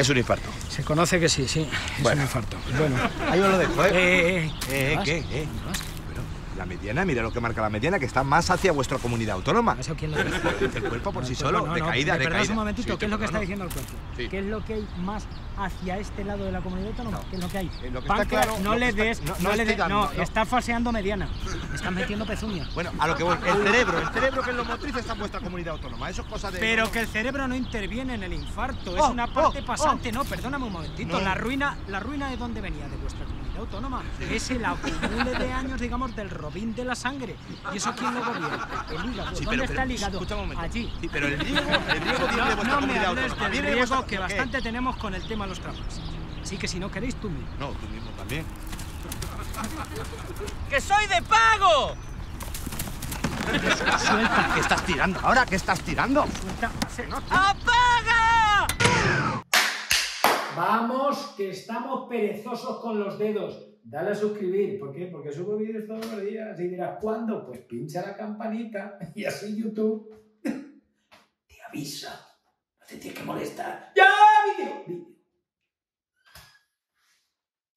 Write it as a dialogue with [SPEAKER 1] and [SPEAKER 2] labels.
[SPEAKER 1] Es un infarto.
[SPEAKER 2] Se conoce que sí, sí. Es
[SPEAKER 1] Bueno.
[SPEAKER 2] un infarto. Bueno.
[SPEAKER 1] Ahí os lo dejo, ¿eh?
[SPEAKER 2] Eh, eh,
[SPEAKER 1] Eh. ¿qué? Eh. La mediana, mira lo que marca la mediana, que está más hacia vuestra comunidad autónoma.
[SPEAKER 2] ¿Eso quién lo dice?
[SPEAKER 1] El cuerpo por sí solo,
[SPEAKER 2] no,
[SPEAKER 1] de
[SPEAKER 2] no,
[SPEAKER 1] caída,
[SPEAKER 2] ¿me
[SPEAKER 1] de caída.
[SPEAKER 2] un momentito?
[SPEAKER 1] Sí,
[SPEAKER 2] ¿Qué es lo que está diciendo el cuerpo?
[SPEAKER 1] Sí.
[SPEAKER 2] ¿Qué es lo que hay más hacia este lado de la comunidad autónoma? ¿Qué es lo que hay?
[SPEAKER 1] Lo que está claro,
[SPEAKER 2] no le
[SPEAKER 1] está-
[SPEAKER 2] des,
[SPEAKER 1] no-
[SPEAKER 2] le des, no, estás falseando mediana. Estás metiendo pezuña.
[SPEAKER 1] Bueno, a lo que voy. El cerebro, el cerebro que es lo motriz está en vuestra comunidad autónoma. Eso es cosa de.
[SPEAKER 2] Pero que el cerebro no interviene en el infarto, es
[SPEAKER 1] Oh,
[SPEAKER 2] una parte
[SPEAKER 1] oh,
[SPEAKER 2] pasante. No, perdóname un momentito.
[SPEAKER 1] No.
[SPEAKER 2] La ruina, la ruina de dónde venía, de vuestra comunidad autónoma. Es el acumule de años, digamos, del robín de la sangre. ¿Y eso quién lo gobierna? El hígado.
[SPEAKER 1] Sí,
[SPEAKER 2] ¿Dónde
[SPEAKER 1] pero-
[SPEAKER 2] está
[SPEAKER 1] pero-
[SPEAKER 2] el hígado?
[SPEAKER 1] escucha un momento.
[SPEAKER 2] Allí.
[SPEAKER 1] Sí, pero el riego, el riego viene de
[SPEAKER 2] No,
[SPEAKER 1] vuestra
[SPEAKER 2] no me
[SPEAKER 1] comunidad
[SPEAKER 2] hables
[SPEAKER 1] autónoma.
[SPEAKER 2] del
[SPEAKER 1] Viene de
[SPEAKER 2] riego que bastante tenemos con el tema de los trapos. Así que si no queréis, tú mismo.
[SPEAKER 1] No, tú mismo también.
[SPEAKER 3] ¡Que soy de pago!
[SPEAKER 2] Suelta,
[SPEAKER 1] ¿Qué estás tirando ahora? ¿Qué estás tirando?
[SPEAKER 2] suelta. Se-
[SPEAKER 3] ¡Apaga!
[SPEAKER 2] Vamos, que estamos perezosos con los dedos. Dale a suscribir. ¿Por qué? Porque subo vídeos todos los días. Y dirás, ¿cuándo? Pues pincha la campanita y así YouTube te avisa. No te tienes que molestar. ¡Ya, vídeo! Vídeo.